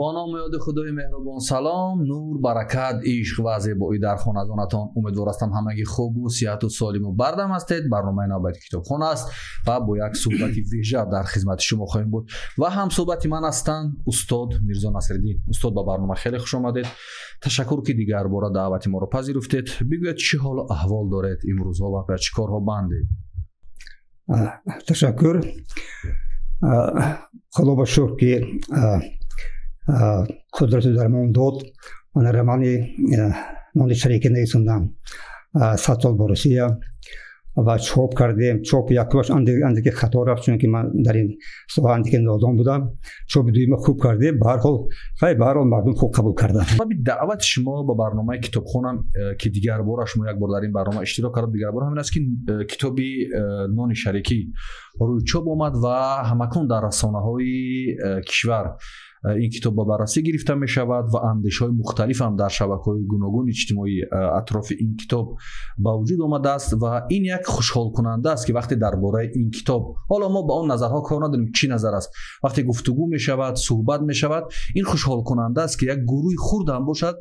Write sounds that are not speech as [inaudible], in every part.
با نام یاد خدای مهربان. سلام نور برکت عشق و زیبایی در خاندانتان. امیدوار هستم. همگی خوب و صحت و سالم و بردم هستید. برنامه نوبت کتابخانه است و با یک صحبت ویژه در خدمت شما خواهیم بود. و هم صحبت من هستند استاد میرزا نصرالدین استاد با برنامه خیلی خوش آمدید. تشکر که دیگر بار دعوت ما رو پذیرفتید. بگوید چه حال و احوال دارید امروز ها و بر چه کارها بندید تشکر. خدا با شکر که қудрату дармон дод. Ман романи нони шарике нависондам сад сол бо русия ва чоп кардем. Чоп якаш андике хато рафт чунки ман дар ин соҳа андике нодон будам. Чоби дуюма хуб кардем ба ҳар ҳол хай ба ҳар ҳол мардум хуб қабул кардан сабаби даъвати шумо ба барномаи китобхонам ки дигар бора шумо як бор дар ин барнома иштирок кардам дигар бор ҳамин аст ки китоби нони шарикӣ. Рӯи чоп омад ва ҳамакон дар расонаҳои кишвар. این کتاب به بررسی گرفته می شود و اندیش های مختلف هم در شبکه های گوناگون اجتماعی اطراف این کتاب به وجود آمده است و این یک خوشحال کننده است که وقتی درباره این کتاب حالا ما به آن نظرها کار نداریم چی نظر است؟ وقتی گفتگو می شود صحبت می شود این خوشحال کننده است که یک گروه خرد هم باشد.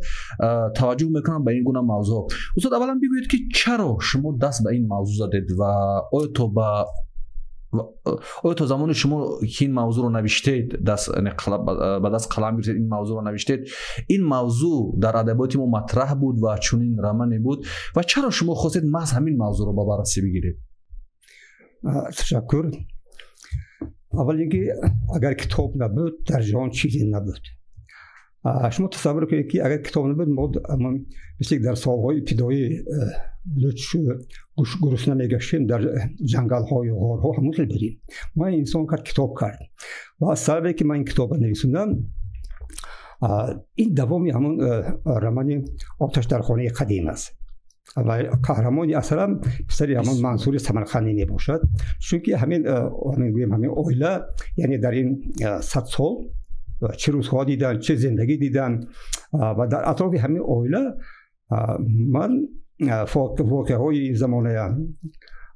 توجه می‌کنن به این گونه موضوع استاد اولا بگویید که چرا شما دست به این موضوع زدید و آیا تو به آیا تا زمان شما که این موضوع رو نوشتید دست یعنی با دست قلم گرفتید این موضوع رو نوشتید این موضوع در ادبیات ما مطرح بود و چون این رمانی بود و چرا شما خواستید ما همین موضوع رو به بررسی بگیرید تشکر. اول اینکه اگر کتاب نبود در جهان چیزی نبود. شما تصور کنید که اگر کتاب نبود ما مثل در سالهای ابتدایی гурусна мегаштем дар ҷангалҳою ғорҳо ҳамон хел будем ман инсон кард китоб кард. Ва сабабе ки ман ин китобро нависондам ин давоми ҳамон романи оташ дар хонаи қадим аст. Ва қаҳрамони асарам писари ҳамон мансури самарқандӣ мебошад. Чунки ҳамин гӯем ҳамин оила яъне дар ин сад сол чӣ рӯзҳо дидан чӣ зиндагӣ дидан ва дар атрофи ҳамин оила ман воқеаҳои замоная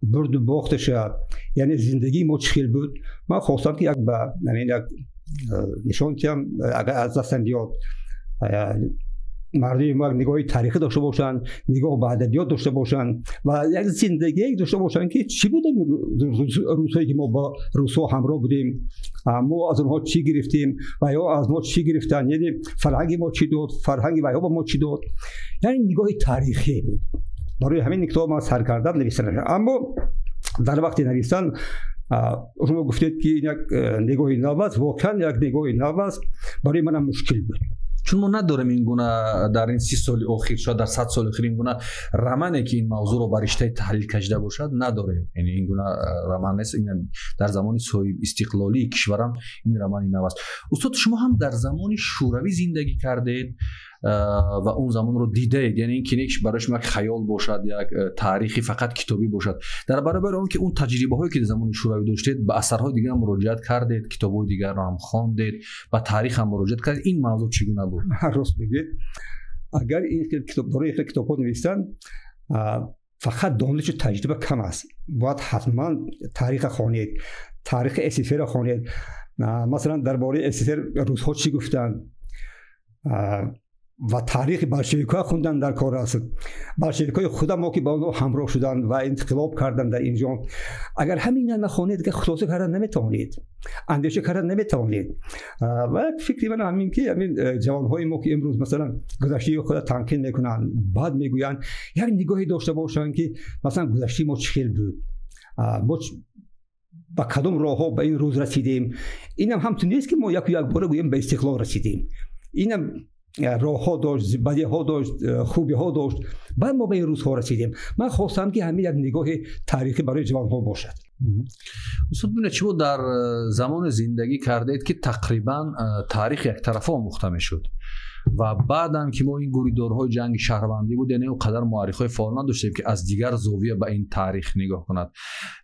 бурду бохташа яъне зиндагии мо чӣ хел буд ман хостам ки як ба як нишон диҳам агар аз дастам биёд мардуми мо як нигоҳи таърихӣ дошта бошанд нигоҳ ба адабиёт дошта бошанд ва як зиндагие дошта бошанд ки чӣ буда рӯзҳое ки мо ба рӯсҳо ҳамроҳ будем мо аз онҳо чӣ гирифтем ва ё аз мо чӣ гирифтанд яъне фарҳанги мо чӣ дод фарҳанги در نگاه تاریخی برای همین کتاب ما سرکردم نویسنده اما در وقت نویسن شما گفتید که این یک نگاه نو واقعا یک نگاه نو برای من مشکل بود. چون ما نداریم این گونه در این سی سال اخیر شاید در صد سال اخیر این گونه رمانه که این موضوع رو برشته تحلیل کشده باشد نداره یعنی این گونه رمان نیست. در زمان صاحب استقلالی کشورم این رمانی نو است. استاد شما هم در زمان شوروی زندگی کردید؟ و اون زمان رو دیده یعنی اینکه برای براش یک خیال باشد یک تاریخی فقط کتابی باشد. در برابر اون که اون تجربه هایی که در زمان شوروی داشتید به اثرهای دیگه هم مراجعه کردید کتاب های دیگر رو هم خواندید و تاریخ هم مراجعت کردید. این موضوع چگونه بود؟ [laughs] راست بگید، اگر این کتاب برای کتاب ها نوشتن فقط دانش تجربه کم است. باید حتما تاریخ خوانید تاریخ اسیسر خوانید. مثلا درباره اسیسر روزها چی گفتن؟ و تاریخ بلشویک خوندن در کار است. بلشویک خود ما که با اونها همراه شدند و انتخاب کردن در اینجا. اگر همین نخونید که خلاصه کردن نمی‌تونید اندیشه کردن نمی‌تونید و فکری من همین که همین جوان های ما که امروز مثلا گذشته خود تنقید می‌کنن بعد می‌گویند یک نگاهی داشته باشن که مثلا گذشته ما چخیل بود. ما با کدام راه ها به این روز رسیدیم. اینم همتون نیست که ما یک یک بار گویم به استقلال رسیدیم. اینم راه داشت بدیها داشت خوبیها داشت. بعد ما به این روزها رسیدیم. من خواستم که همین یک نگاه تاریخی برای جوانها باشد. استاد چی بود در زمان زندگی کردید که تقریبا تاریخ یک طرفه آموخته می‌شد. و بعدم که ما این گوریدورهای جنگ شهروندی بود یعنی اونقدر مورخای های فعال نداشتیم که از دیگر زاویه به این تاریخ نگاه کند.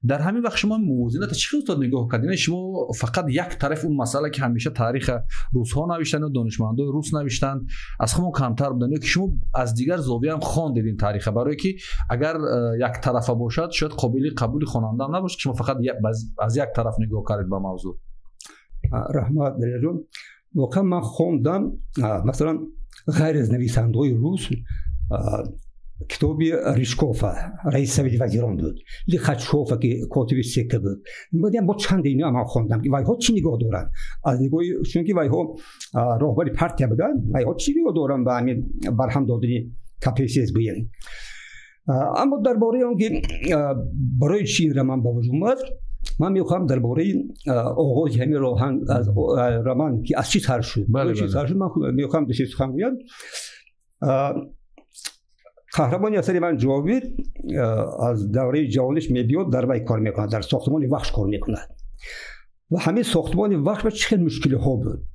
در همین وقت شما موزینات چی استاد نگاه کردین؟ شما فقط یک طرف اون مسئله که همیشه تاریخ روس ها نوشتن و دانشمندان روس نوشتن از خودمون کمتر بودن. که شما از دیگر زاویه هم خواندید این تاریخ. برای که اگر یک طرفه باشد شاید قابل قبول خواننده هم نباشه که شما فقط از یک طرف نگاه کردید به موضوع. رحمت جون воқеан ман хондам масалан ғайр аз нависандаҳои рус китоби ришкова раиси совети вазирон буд или хачкова ки котиби сека буд. Дидам бо чанд ино ман хондам ки вайҳо чӣ нигоҳ доранд? Аз нигоҳи чунки вайҳо роҳбари партия буданд вайҳо чӣ нигоҳ доранд ба ҳамин барҳам додани кпсс гӯем аммо дар бораи он ки барои чӣ инра ман ба вуҷуд омад من می‌خوام درباره آغاز همین راهن از رمان که از چی تر شد؟ بله چی بله. تر شد؟ من می‌خوام دو چیز خواهم گویم قهرمان من جاوید از دوره جوانش میبیاد در وی کار می‌کنه در ساختمان وخش کار می‌کنه و همین ساختمان وخش به چه مشکلی ها بود؟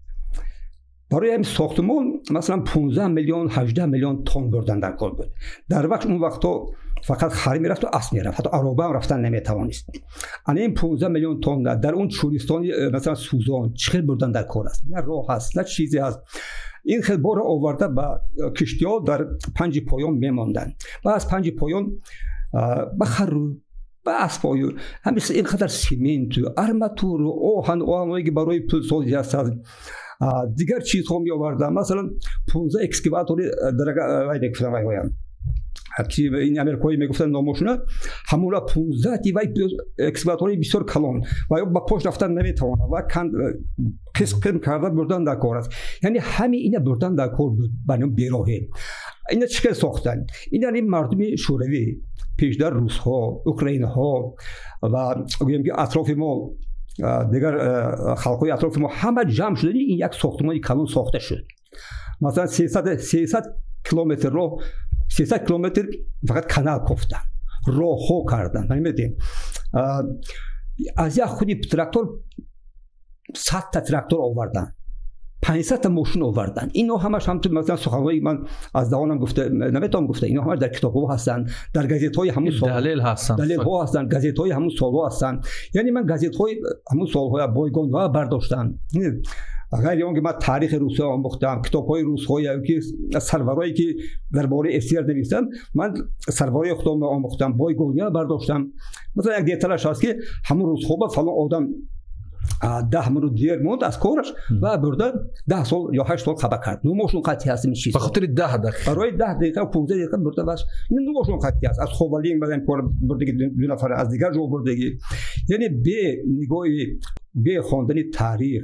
برای همین ساختمان مثلا 15 میلیون 18 میلیون تن بردن در کار بود. در وقت اون وقتا фақат хари мерафту асп мерафт. Ҳатто аробам рафтан наметавонист. Ана ин 15 миллион тон дар он чӯлистони масалан сӯзон чӣ хел бурдан дар кор аст? На роҳ аст на чизе аст. Ин хел боро оварда ба киштиҳо дар панҷи поён мемонданд. Ва аз панҷи поён ба хару ба аспою ҳамис ин қадар сементу арматуру оҳан оҳаное ки барои пулсозӣ ҳастанд. Дигар чизҳо меоварданд. Масалан 15 экскаватори дарагавайдекфтавайҳоям ин америкоӣ мегуфтанд номошуна ҳамуна 15 ти вай экскаватори бисёр калон ва ба пош рафтан наметавонад ва қисм карда бурдан дар кор аст. Яъне ҳами ина бурдан дар кор буд ба ном бероҳе. Ина чӣ хел сохтанд инани мардуми шӯравӣ пешдар русҳо украинаҳо ва гӯем ки атрофи мо дигар халқҳои атрофи мо ҳама ҷамъ шудани ин як сохтмони калон сохта шуд. Масалан сесад километр роҳ сесад километр фақат канал кофтанд роҳҳо карданд намедем аз як худи трактор садта трактор оварданд панҷсадта мошин оварданд ино ҳамаш ҳамту масалан суханҳои ман аз давонам гуфта наметавонам гуфта. Ино ҳамаш дар китобҳо ҳастанд дар газетҳои ҳамун далелҳо ҳастанд газетҳои ҳамун солҳо ҳастанд. Яъне ман газетҳои ҳамун солҳоя бойгонва бардоштам ғайри он ки ман таърихи русия омӯхтам китобҳои русҳое ки сарварое ки дар бораи фср нависам ман сарварои худо омӯхтам бойгония бардоштам масалан як деталаш ҳаст ки ҳамун рӯзҳо ба фалон одам даҳ минут дер монд аз кораш ва бурда даҳ сол ё ҳашт сол хаба кард нумошон қатъи аст ин чиз бахотири даҳ дақиқа барои даҳ дақиқа пунздаҳ дақиқа бурда баш нумошон қатъи аст аз ховалин бадан кор бурдаги ду нафара аз дигар ҷо бурдаги яъне бе нигоҳи به خواندن تاریخ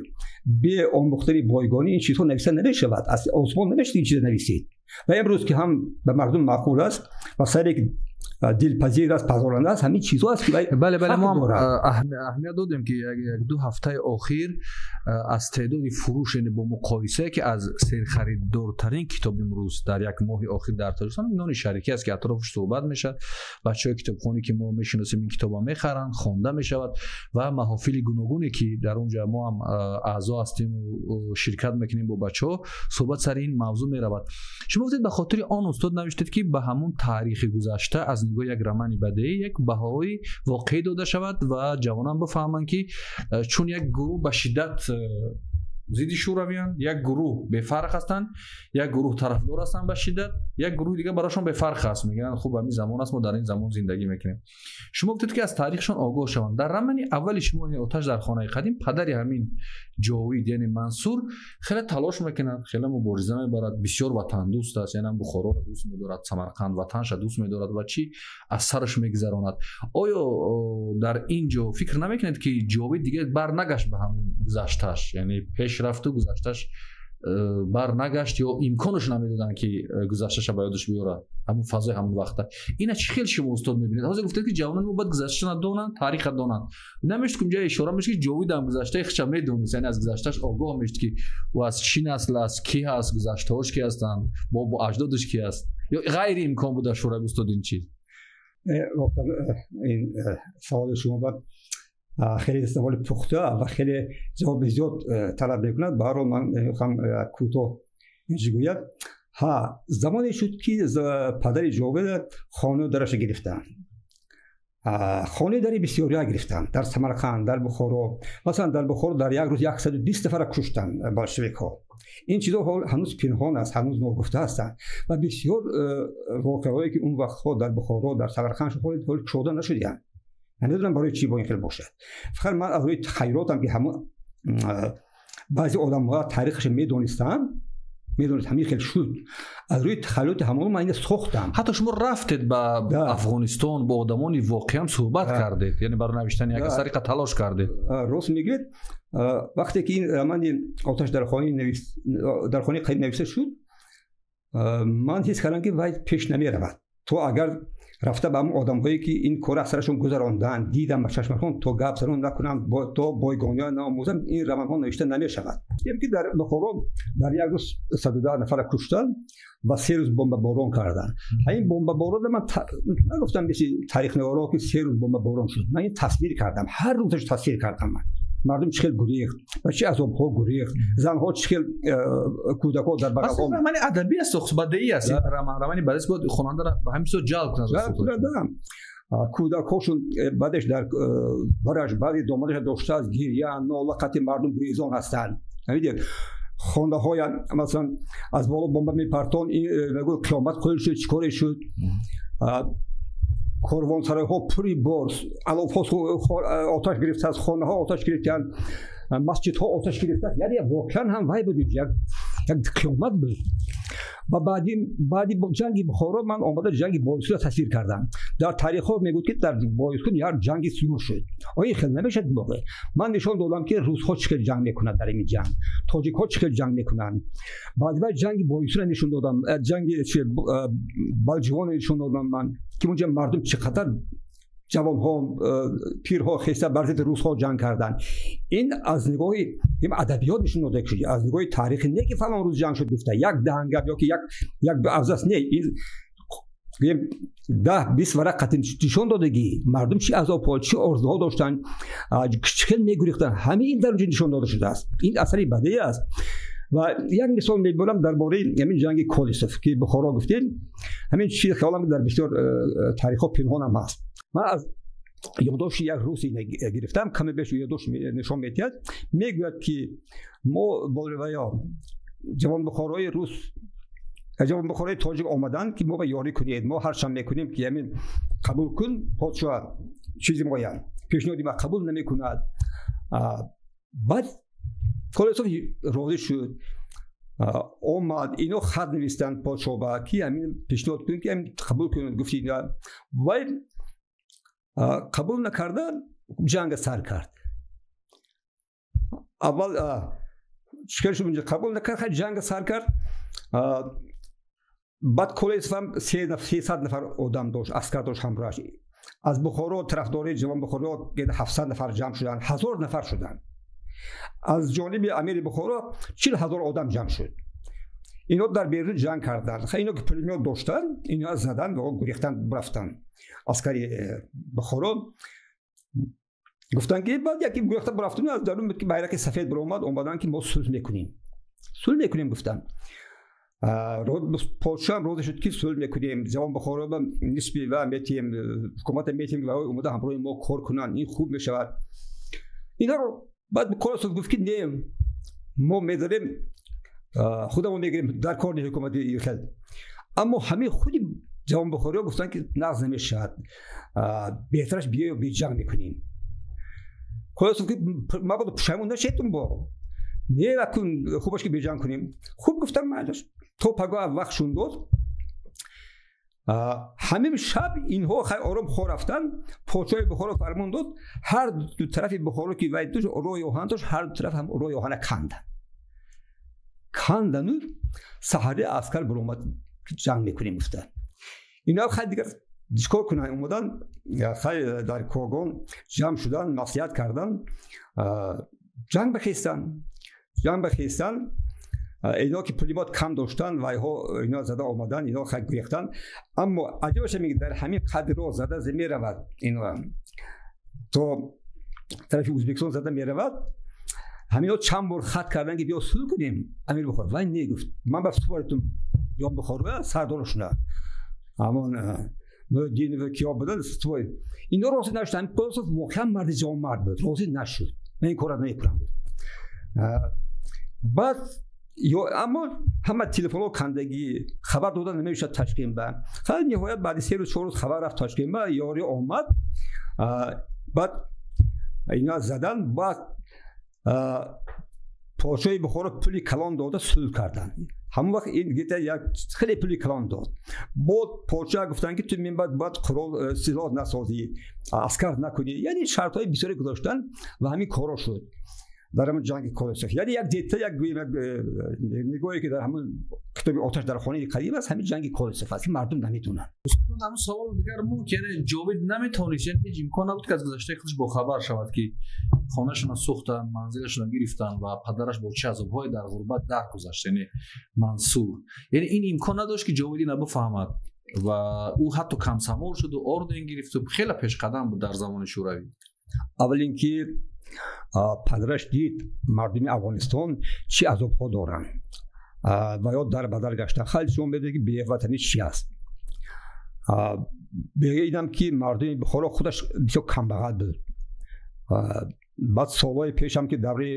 به آموختن بایگانی این چیزها نوشته نمی‌شود از آسمان نمیشه این چیز نویسید. و امروز که هم به مردم معقول است و سر دلپذیر است پذیرنده است همین چیزو است که بله بله ما اهمیت دادیم که یک دو هفته اخیر از تعداد فروش یعنی با مقایسه که از سیر خریدارترین کتاب امروز در یک ماه اخیر در تاجستان نان شریکی است که اطرافش صحبت میشه بچهای کتابخونی که ما می‌شناسیم این کتابا می‌خرن خونده می‌شود و محافل گوناگونی که در اونجا ما هم اعضا هستیم و شرکت می‌کنیم با بچه ها صحبت سر این موضوع می‌رود. شما گفتید به خاطر آن استاد نوشتید که به همون تاریخ گذشته از گویا یک رمن یک بهای واقعی داده شود و جوانان بفهمند که چون یک گروه به شدت زیدی شورویان یک گروه به فرق هستند یک گروه طرفدار هستند به شدت یک گروه دیگه براشون به فرق هست. میگن خوب همین زمان است ما در این زمان زندگی می‌کنیم. شما گفتید که از تاریخشون آگاه شوند. در رمن اول شما این آتش در خانه قدیم پدری همین جاوید یعنی منصور خیلی تلاش می‌کنند خیلی مبارزه می‌برد. بسیار وطن دوست است یعنی بخارا دوست میدارد سمرقند وطنش دوست میدارد و چی؟ از سرش میگذراند. آیا در اینجا فکر نمی‌کنید که جاوید دیگه بر نگشت به همون گذشتهش یعنی پیش پیش رفته گذشتش بر نگشت یا امکانش نمی‌دادن که گذشتش به یادش بیاره همون فضای همون وقته. اینا چی خیلی شما استاد می‌بینید؟ حاضر گفته که جوانان مو باید گذشته ندونن تاریخ دونن نمیشه که جای اشاره میشه که جاوید هم گذشته اخچا می‌دونه یعنی از گذشتش آگاه میشه که و از چی نسل است کی هست گذشته هاش کی هستن با با اجدادش کی هست. یا غیر امکان بوده شورای استاد این چیز. این سوال شما بعد хеле саволи пухта ва хеле ҷавоби зиёд талаб мекунад ба ҳарҳол ман мехоҳам кӯтоҳ инҷи гӯяд. Ҳа замоне шуд ки падари ҷовед хонедараша гирифтанд хонедари бисёрия гирифтанд дар самарқанд дар бухоро. Масалан дар бухоро дар як рӯз яксаду бист нафара куштанд болшевикҳо ин чизо ҳанӯз пинҳон аст ҳанӯз ногуфта ҳастанд ва бисёр воқеаҳое ки он вақтҳо дар бухоро дар самарқанд ҳоли кушода من نمی‌دونم برای چی با این خیلی باشه. فقط من از روی تخیراتم که همون بعضی آدم ها تاریخش می‌دونستم می‌دونید همین خیلی شد. از روی تخیلات همون من ساختم. حتی شما رفتید به افغانستان با آدمان واقعی هم صحبت ده. کردید. یعنی برای نوشتن یک اثری تلاش کردید. راست میگید. وقتی که این رمان آتش در خانه نویس در خانه قید نویسه شد من حس کردم که باید پیش نمی رود تو اگر رفته به اون آدمهایی که این کار اثرشون گذراندن. دیدم به خون تو گپ زنون نکنم با تو بایگانیا ناموزم این روان ها نوشته نمی شود که در بخورم در یک روز 110 نفر کشتن و سه روز بمب باران کردن. این بمب باران من ت... نگفتم بسی تاریخ نوارا که سه روز بمب باران شد. من این تصویر کردم. هر روزش تصویر کردم من. Мардум чӣ хел гурехт? Ва чӣ азобҳо гурехт? Занҳо чӣ хел э, кӯдакҳо дар багалҳоромани адаби аст суҳбатдеӣ аст. Романи баъдес бояд хонандаро ба ҳамин сӯ ҷалб кунад кӯдакҳошон э, баъдеш дар э, бараш баъди домадаша доштааст гирья нола қати мардум гурезон ҳастанд. Видед? Хондаҳоя масалан аз боло бомба мепартон мегӯ қиёмат қоил шуд чӣ коре шуд корвонсаройҳо пури бор алофҳо оташ гирифтааст хонаҳо оташ гирифтанд масҷидҳо оташ гирифтааст яъне воқеан ҳам вай буд як қиёмат буд و بعدی بعدی جنگ بخارا من آمده جنگ بایسکو تصویر کردم. در تاریخ ها می‌گفت که در بایسکو هر جنگ سیور شد. آیا خیلی نمی‌شد؟ موقع من نشان دادم که روس ها چقدر جنگ می‌کنند در این جنگ. تاجیک ها چقدر جنگ می‌کنند. بعد بعد جنگ را نشون دادم. جنگ بلجوان نشون دادم من. که اونجا مردم چقدر جوان ها پیرها خیسته بر ضد روس ها جنگ کردند. این از نگاه این ادبیات نشون داده شده از نگاه تاریخی نه که فلان روز جنگ شد گفته یک دهنگب یا که یک یک از نه. این خب، ده بیست ورق قطعی نشون دادگی مردم چی از آپال چی آرزوها داشتن چخیل میگریختن همه این در نشون داده شده است. این اثری بدی است. و یک مثال می‌برم درباره همین جنگ کولیسوف که بخارا گفتین. همین چیز خیالم در بسیار تاریخ ها پنهان هم هست. من از یادداشت یک روسی گرفتم کمی بهش یادداشت نشان می‌دهد. می‌گوید که ما با جوان بخارای روس جوان بخارای تاجیک آمدن که ما به یاری کنید. ما هر چند می‌کنیم که یمین قبول کن پادشاه چیزی مایه پیشنهادی ما قبول نمی‌کند. بعد کالسوف راضی شد. اومد اینو خط نویستند پادشاه با کی همین پیشنهاد کنید که همین قبول کنید گفتید ولی قبول نکردن جنگ سر کرد اول چکرش اونجا قبول نکرد خیلی جنگ سر کرد بعد کل اسفم 300 نفر آدم داشت اسکر داشت همراهش از بخارا طرفداری جوان بخارا 700 نفر جمع شدن هزار نفر شدن از جانب امیر بخارا چیل هزار آدم جمع شد амири бухоро чил ҳазор одам ҷамъ шуд ино дар берун ҷанг карданд ино ки пулемёт доштанд ино заданд гурехтанд рафтанд аскари э, бухоро гуфтанд ки баъд яки гурехта рафтун аз дарун ки байраки сафед баромад омаданд ки мо сулҳ мекунем сулҳ мекунем гуфтанд подшоҳам роза шуд ки сулҳ мекунем ҷавон бухоро нисби ва метием ҳукумата метием ва омада ҳамроҳи мо кор кунанд ин хуб мешавад инаро баъд корасуд гуфт ки не мо медарем худамо мегирем дар кор не ҳукумати ирхел. Аммо ҳамин худи ҷавонбухориҳо гуфтанд ки нағз намешавад. Беҳтараш биё беҷанг мекунем. Мабодо пушаймон нашедтум бо. Не акун хубаш ки беҷанг кунем. Хуб гуфтам майлаш то пагоҳ вақт шун дод ҳамин шаб инҳо хай ором хо рафтанд подшоҳи бухоро фармон дод. Ҳар ду тарафи бухоро ки вай дошт роҳи оҳан дошт ҳар ду тараф ҳам роҳи оҳана канданд кандану саҳари аскар баромад ҷанг мекунем гуфтанд ино хай дигар чикор кунанд омадан хай дар когон ҷамъ шудан насиҳат кардан ҷанг бахестанд ҷанг бахестанд ино ки пулемот кам доштанд вайҳо ино зада омаданд ино хай гурехтанд аммо аҷибаша меги дар ҳамин қадри роҳ зада меравад ино то тарафи ӯзбекистон зада меравад همینا چند بار خط کردن که بیا سود کنیم. امیر بخار وای نگفت. من به تو بیام بخار سردارشونه اما دین و کیا بدن ستوی اینا راضی نشدن. پاسف واقعا مرد جان مرد بود. راضی نشد. من این کار بود. بعد اما همه تلفن کندگی خبر دادن نمی‌شد تشکیم به خیلی خب، نهایت بعد سه روز چهار روز خبر رفت تشکیم به یاری آمد. بعد اینا زدن. بعد подшоҳи бухоро пули калон дода сулҳ карданд ҳамон вақт ин гита як хеле пули калон дод. Бод подшоҳ гуфтанд ки ту мебад бояд қурол э, силоҳ насозӣ аскар накунӣ. Яъне шартҳои бисёре гузоштанд ва ҳамин коро шуд در همون جنگ کلوسف یعنی یک دیتا یک گویم نگاهی که در همون کتاب آتش در خانه قدیم است همین جنگ کلوسف است مردم نمی‌دونن. همون سوال دیگر ممکنه جاوید نمیتونیشن هیچ امکان نبود که از گذشته خودش با خبر شود که خانهشون سوختن منزلشون گرفتن و پدرش با چه عذابهای در غربت درگذشت یعنی منصور. یعنی این امکان نداشت که جاوید اینو بفهمد و او حتی کم سمور شد و اردن گرفت و خیلی پیش قدم بود در زمان شوروی. اول اینکه падараш дид мардуми афғонистон чӣ азобҳо доранд? Ва ё дар бадар гашта хали шумо медонед ки беватанӣ чӣ аст? Беидам ки мардуми бухоро худаш бисёр камбағал буд. Баъд солҳои пешам ки даври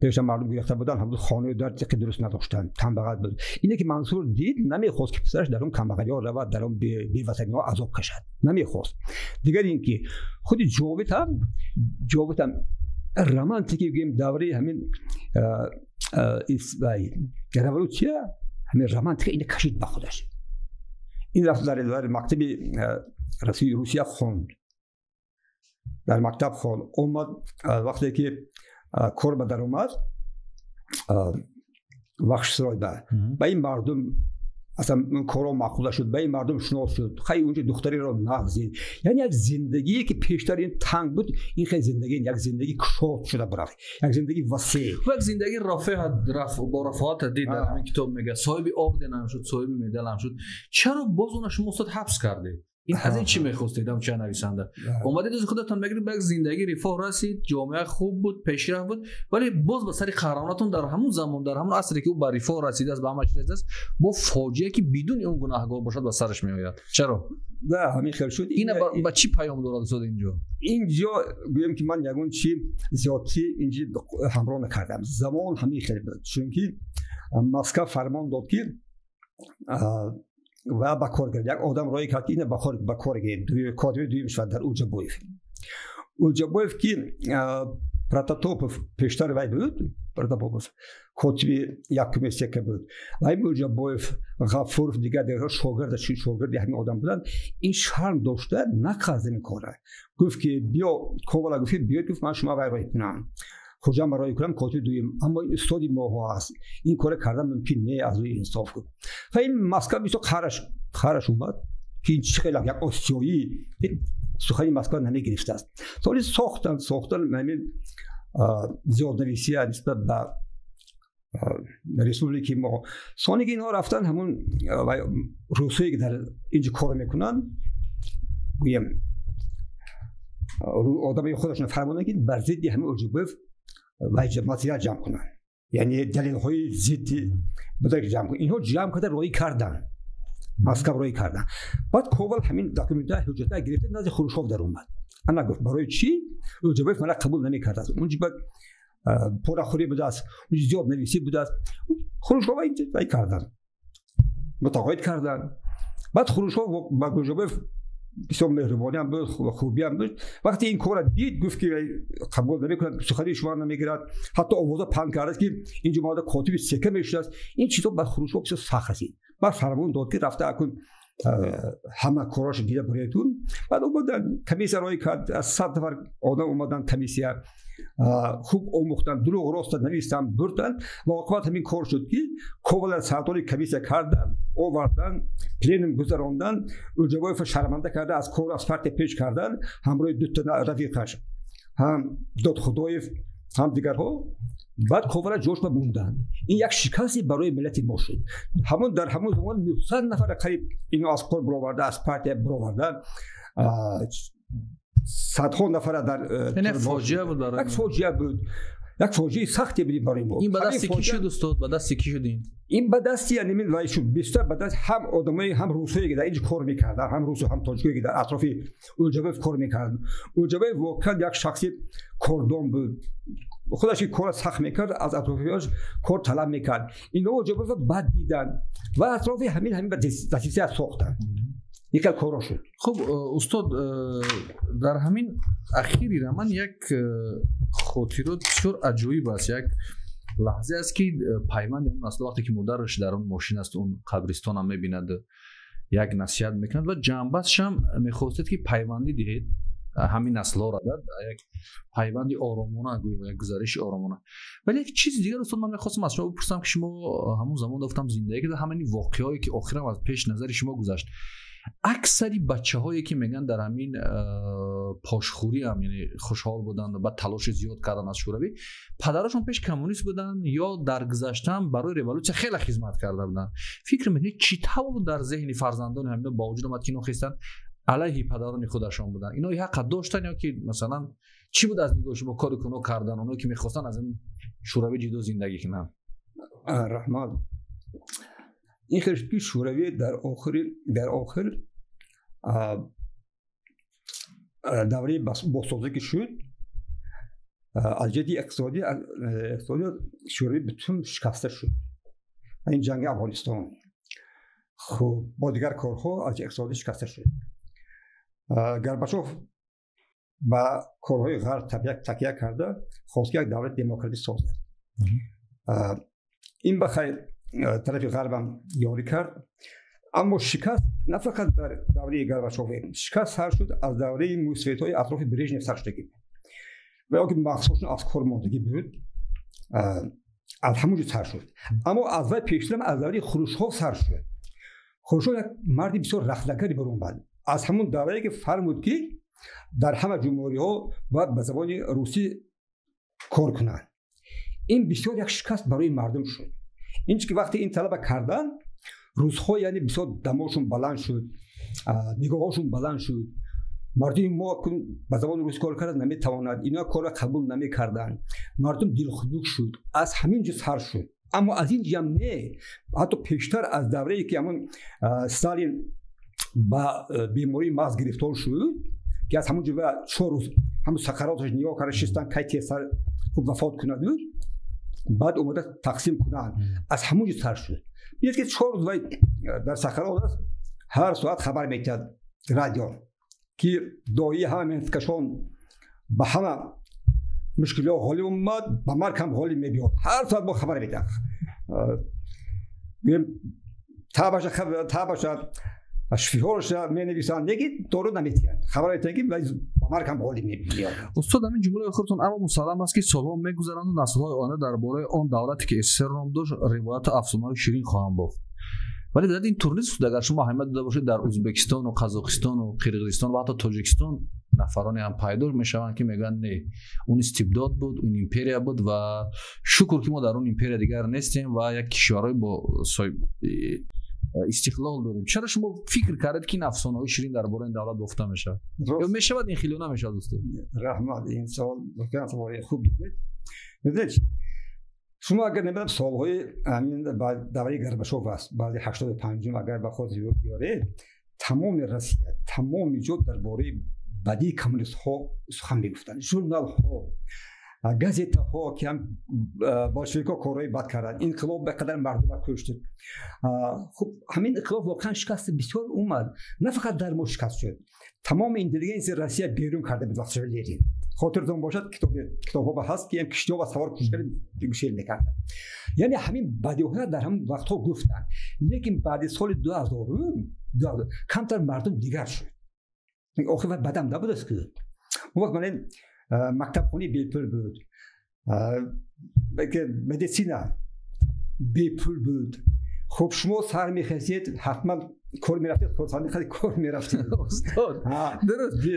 پیشم مردم گرفته بودن هم خانه در که درست نداشتن. تنبغت بغل بود. اینه که منصور دید نمی‌خواست که پسرش در اون کم بغلی ها رود در اون بی ها عذاب کشد. نمی‌خواست. دیگر اینکه خود جاوید هم جاوید هم رمانتیکی بگیم دوره همین اسرائیل رولوسیا همین رمانتیک اینه کشید با خودش. این رفت در در مکتب روسیه خوند. در مکتب خوند. اومد وقتی که کار در اومد. وخش سرای به به این مردم اصلا اون کارا شد. به این مردم شنو شد. خیلی اونجا دختری رو نغزید. یعنی یک زندگی که پیشتر این تنگ بود این خیلی زندگی یک زندگی کشاد شده برای یک زندگی وسیع. و یک زندگی رفع رف... با رفاهت دید در همین کتاب میگه. صاحب آب دلم شد صاحب میدلم شد. چرا باز اون شما استاد حبس کرده این از این چی می‌خواستید هم چه نویسنده؟ اومدید از خودتون بگیرید بگ زندگی رفاه رسید جامعه خوب بود پیشرفت بود ولی باز به سر قهرمانتون در همون زمان در همون عصری که او به رفاه رسید از به همه چیز است با فاجعه که بدون اون گناهگار باشد به سرش میآید. چرا؟ نه همین خیر شد. این با, با چی پیام داد شد اینجا؟ اینجا گویم که من یگون چی زیادتی اینجا همراه نکردم زمان همین خیر بود. چون که مسکو فرمان داد که ва ба кор гирад як одам рои кард ки ина ба кор гиред кодиби дуюм шуд дар уҷабоев уҷабоев ки прототопов пештари вай буд? Прототопов котиби якуми сека буд. Ва ин уҷабоев ғафуров дигар дигар шогирда шогирди ҳамин одам буданд. Ин шарм дошта накард ин кора. Гуфт ки биё ковала гуфт биёед гуфт ман کجا مرای کنم کاتی دویم. اما استادی ما ماها هست. این کار کردن ممکن نه از روی انصاف کن و این مسکو بیسو خرش خرش اومد که این خیلی یک آسیایی سخنی مسکو نمی گرفته است. سالی ساختن ساختن همین زیاد نویسی نسبت به رسولی ما. سانی که اینها رفتن همون روسوی که در اینجا کار می‌کنن گویم آدم خودشون فرمانده که بر ضد همه اوجوبوف و ماتریال جمع کنن. یعنی دلیل های زیدی بوده که جمع کنن اینها جمع کرده روی کردن. مسکو روی کردن. بعد کوول همین داکومنت ها حجت گرفته نزد خروشوف در اومد. انا گفت برای چی؟ اوجبایف من قبول نمی‌کرد از اونجا پراخوری بوده است. اونجا زیاد نویسی بوده است. خروشوف این کردن. متقاعد کردن. بعد خروشوف با گوجبایف бисёр меҳрубониам буд хубиам буд. Вақте ин корро дид гуфт ки қабул намекунад сухани шумо намегирад. Ҳатто овоза паҳн кардааст ки ин ҷумоада котиби сека мешудааст ин чизо ба хурушов бисёр сахт расид баъд фармон дод ки рафта акун ҳама корашо дида бурятун. Баъд омадан комиссия роӣ кард аз сад нафар одам омадан комиссия хуб омӯхтанд дурӯғ роста навистанд бурданд ва оқибат ҳамин кор шуд ки ковалар сардори комиссия карданд оварданд пленум гузаронданд уҷабоевро шарманда карда аз кор аз парти пеш карданд ҳамроҳи дута рафиқаш. Ҳам додхудоев ҳам дигарҳо баъд ковара ҷошба монданд ин як шикасте барои миллати мо шуд. Ҳамон дар ҳамон замон нусад нафара қариб ино аз кор бироварда аз партия бироварда садҳо нафара дар як фоҷиа буд як фоҷиа буд. Як фоҷии сахте будим барои мо. Ин ба дасти ки шуд устод? Ба дасти ки шудин? Ин ба дасти янемин вай шуд. Бистар ба даст ҳам одамои ҳам русое ки дар инҷо кор мекарданд. Ҳам русу ҳам тоҷикое ки дар атрофи уҷабоев кор мекарданд. Уҷабоев воқеан як шахси кордон буд خودش کار سخت می‌کرد از اطرافیانش کار طلب می‌کرد. اینا جبه بعد بد دیدن و اطراف همین همین به دستیسی از ساختن یک کارا شد. خب استاد در همین اخیری را من یک خوتی رو چور عجیب است. یک لحظه است که پیمان اون اصلا وقتی که مادرش در اون ماشین است اون قبرستان هم می‌بیند یک نصیحت می‌کند و جنبش هم می‌خواستید که پیوندی دیهید همین نسل‌ها را داد یک پیوند آرامانه گویا یک گزارش آرامونه ولی یک چیز دیگر استاد من می‌خواستم از شما بپرسم که شما همون زمان گفتم زندگی که همین واقعیاتی که آخرم از پیش نظر شما گذشت. اکثری بچه هایی که میگن در همین پاشخوری هم یعنی خوشحال بودن و بعد تلاش زیاد کردن از شوروی پدرشون پیش کمونیست بودن یا در گذشتن برای رولوسیون خیلی خدمت کرده بودن. فکر می‌کنید چی بود در ذهن فرزندان همین با وجود اومد که اینا علیه پدران خودشان بودن. اینا حق داشتن یا که مثلا چی بود از نگاه شما کار کنو کردن؟ اونو که می‌خواستن از این شوروی جدا زندگی کنن. رحمان. این خیلی شوروی در آخر در آخر دوره بسازه که شد. از جدی اقتصادی اقتصادی شوروی بتون شکسته شد. این جنگ افغانستان. خب با دیگر کارها از اقتصادی شکسته شد. гарбачов ба корҳои ғарб такя карда хост ки як давлати демократӣ созад ин ба хайр тарафи ғарбам ёрӣ кард. Аммо шикаст на фақат дар давраи гарбачове шикаст сар шуд аз давраи муйсоветҳои атрофи брежнев сар шудагӣ. Ва ёки мақсудшун аз кор мондагӣ буд аз ҳамун ҷо сар шуд. Аммо аз вай пештарам аз давраи хрушов сар шуд. Хрушов як марди бисёр рахнагари баромад аз ҳамон даврае ки фармуд ки дар ҳама ҷумҳуриҳо бояд ба забони русӣ кор кунанд. Ин бисёр як шикаст барои мардум шуд. Инчи ки вақте ин талаба кардан рӯзҳо яъне бисёр дамошон баланд шуд нигоҳошон баланд шуд. Мардуми мо ба забони рӯз кор карда наметавонад ино корро қабул намекарданд. Мардум дилхунук шуд аз ҳамин ҷо сар шуд. Аммо аз ин ҷамъ не ҳатто пештар аз даврае ки ҳамон сталин ба э, бемории мағз гирифтор шуд ки аз ҳамун ҷоба чор рӯз ҳамун сакароташ нигоҳ карда шистан кай тесар хуб вафот кунад буд баъд омада тақсим кунанд. Аз ҳамун ҷо сар шуд. Бинед ки чор рӯз вай э, дар сакарот аст ҳар соат хабар медиҳад радио ки доии ҳама менфикашон ба ҳама мушкилиҳо ғолиб омад ба марг ҳам ғолиб мебиёд. Ҳар соат бо хабар медиҳад э, табаша шифиҳорш менависанд. Негид доро наметиҳанд хабаретаги ба маркам оли меиёд устод ҳамин ҷумлаи худтон аммо мусаллам аст ки солҳо мегузаранду наслҳои оянда дар бораи он давлате ки ссср ном дошт ривояту афсонаҳои ширин хоҳанд бофт. Вале дар ин тур нист агар шумо аҳамият дода бошед дар узбекистону қазоқистону қирғизистону ва ҳатто тоҷикистон нафароне ҳам пайдо мешаванд ки мегӯянд не он истибдод буд ин империя буд ва шукр ки мо дар он империя дигар нестем ва як кишварҳои бо истиқлол дорем. Чаро шумо фикр кардед ки ин афсонаҳои ширин дар бораи давлат гуфта мешавад? Ё мешавад ин хело намешавад дӯсто раҳмат ин савол саволи хуб. Медонед шумо агар намедам солҳои ҳамин давраи гарбашов аст баъди ҳаштоду панҷум агар ба ход биёред тамоми россия тамоми ҷо дар бораи бадии коммунистҳо сухан мегуфтанд. Журналҳо газетаҳо ки ҳам большевикҳо корҳои бад карданд. инқилоб ба қадар мардума кушт хуб ҳамин инқилоб воқеан шикасти бисёр омад на фақат дар мо шикаст шуд. Тамоми интеллигенсия россия берун карда буд вақти шуд ленин хотиртон бошад китобҳо ба ҳаст ки киштиҳо ба савор кушкари гӯшел мекарда яъне ҳамин бадиҳоя дар ҳамин вақтҳо гуфтанд. Лекин баъди соли ду ҳазорум камтар мардум дигар шуд. Охир бадам набудааст ки. Он вақт манен мактабхони бепул буд. Медисина бепул буд. Хуб шумо сар мехестед ҳатман кор мерафтед хурсандихади кор мерафтед.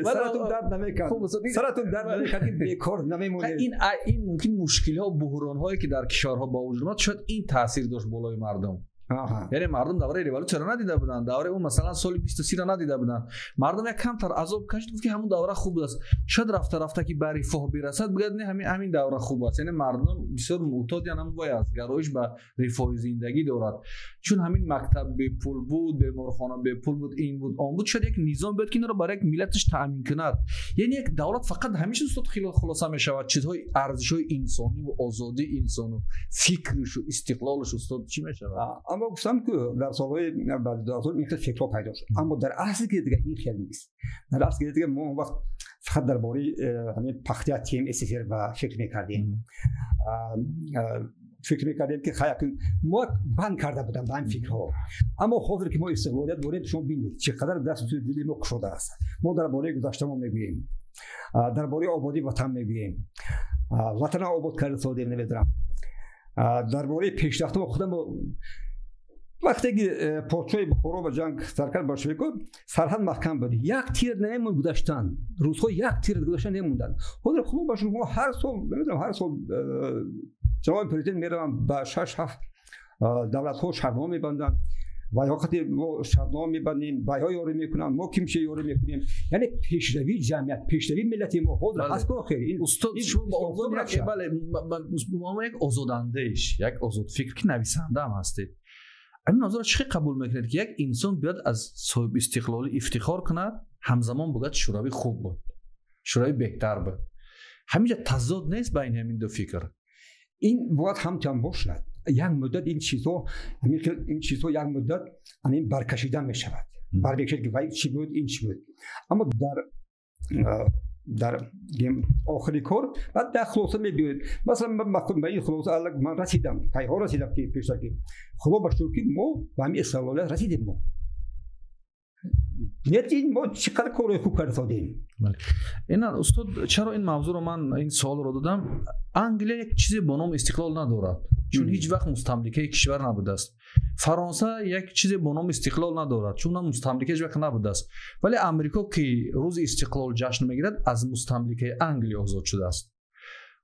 Саратун дард намекардсаратун дард намекард бекор намемонед. Ин мумкин мушкилиҳо буҳронҳое ки дар кишварҳо ба вуҷуд омад шояд ин таъсир дошт болои мардум یعنی مردم دوره ریوالی چرا ندیده بودن دوره اون مثلا سال 23 را ندیده بودن مردم یک کمتر عذاب کشید گفت که همون دوره خوب است شد رفته رفته که به رفاه برسد بگد نه همین همین دوره خوب است یعنی مردم بسیار معتاد یعنی وای از گرایش به رفاه زندگی دارد چون همین مکتب به پول بود بیمارخانه به پول بود این بود آن بود شاید یک نظام بود که این را برای یک ملتش تامین کند یعنی یک دولت فقط همیشه صد خیلی خلاصه می شود چیزهای ارزش های انسانی و آزادی انسان و فکرش و استقلالش استاد چی می شود аммо гуфтам ки дар солҳои баъди дуҳазор ин хел фикрҳо пайдо шуд аммо дар асли ки дига ин хел нест дар асли ки дига мо он вақт چقدر درباره همین پختی تیم اسیسر و فکر میکردیم فکر میکردیم که خیلی ما بند کرده بودم به این فکرها اما حاضر که ما استقلالیت داریم شما ببینید چقدر دست توی دل ما شده است ما درباره گذشته ما میگوییم درباره آبادی وطن میگوییم وطن آباد کرده سعودی نمیدونم درباره پیشرفت ما خودم وقتی پادشاه بخارا و جنگ سرکرد بلشویکو سرحد محکم بود یک تیر نمیمون گذاشتن روزها یک تیر گذاشتن نمیموندن. حالا خوب باشه ما هر سال نمی‌دونم هر سال جناب پرزیدنت می‌روم به شش هفت دولت ها شرنامه میبندن. و وقتی ما شرنامه میبندیم بیای یاری می‌کنن ما کیمشه یاری می‌کنیم. یعنی پیشروی جمعیت پیشروی ملت ما خود را هست بله. این استاد شما با عنوان یک بله یک آزادانده یک آزاد فکر که نویسنده هم هستید. همین نظر چی قبول می‌کنید که یک انسان بیاد از صاحب استقلالی افتخار کند همزمان بگد شوروی خوب بود شوروی بهتر بود. همینجا تضاد نیست بین همین دو فکر. این باید همچنان باشد. یک مدت این چیزها این چیزها یک مدت این برکشیده می شود برکشید که چی بود این چی بود. اما در дар охири кор баъд дар хулоса мебиёед. Масалан ба ин хулоса алак ман расидам тайҳо расидам ки пешакӣ худо ба шукр мо ба ҳамин истиқлолият расидем мо бинед мо чӣ қадар корои хуб кардодем ина устод чаро ин мавзӯъро ман ин суолро додам? Англия як чизе бо ном истиқлол надорад. Чун ҳеҷ вақт мустамликаи кишвар набудааст. Фаронса як чизе бо ном истиқлол надорад чун мустамлика ҳеҷ вақт набудааст. Вале амрико ки рӯзи истиқлол ҷашн мегирад аз мустамликаи англия озод шудааст.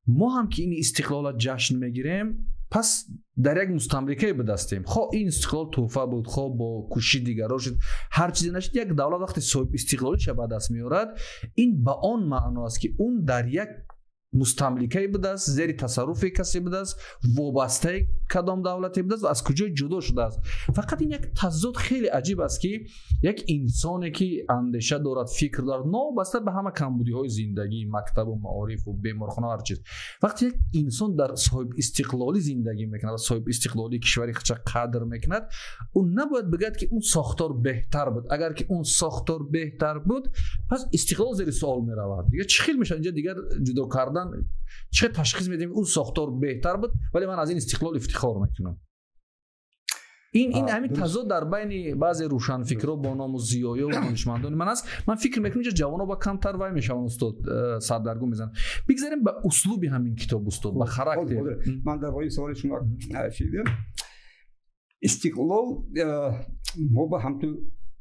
Мо ҳам ки ин истиқлола ҷашн мегирем пас дар як мустамликае ба дастем хо ин истиқлол тӯҳфа буд хо бо кӯшиши дигарҳо шид ҳар чизе нашид як давлат вақте соҳибистиқлолиша ба даст меорад ин ба он маъно аст ки он дар як мустамликае будааст зери тасарруфи касе будааст вобастаи кадом давлате будааст ва аз куҷое ҷудо шудааст. Фақат ин як тазод хеле аҷиб аст ки як инсоне ки андеша дорад фикр дорад новобаста ба ҳама камбудиҳои зиндагӣ мактабу маорифу беморхона ҳар чиз. Вақте як инсон дар соҳибистиқлолӣ зиндагӣ мекунад ва соҳибистиқлолии кишвари хача қадр мекунад ӯ набояд бигӯяд ки ӯн сохтор беҳтар буд. Агар ки ӯн сохтор беҳтар буд пас истиқлол зери суол меравад. Дигар чӣ хел мешавад? Инҷа дигар ҷудо кардан кардан чӣ ташхис медиҳем? Ӯ сохтор беҳтар буд вале ман аз ин истиқлол ифтихор мекунам. Ин ин ҳамин тазод дар байни баъзе рӯшанфикро бо ному зиёё ва донишмандони ман аст. Ман фикр мекунам ҷо ҷавоно ба камтар вай мешаванд устод э, сардаргум мезананд бигзарем ба услуби ҳамин китоб устод ба характер. ман дар бораи суоли шумо э, шидем истиқлол э, мо ба ҳамту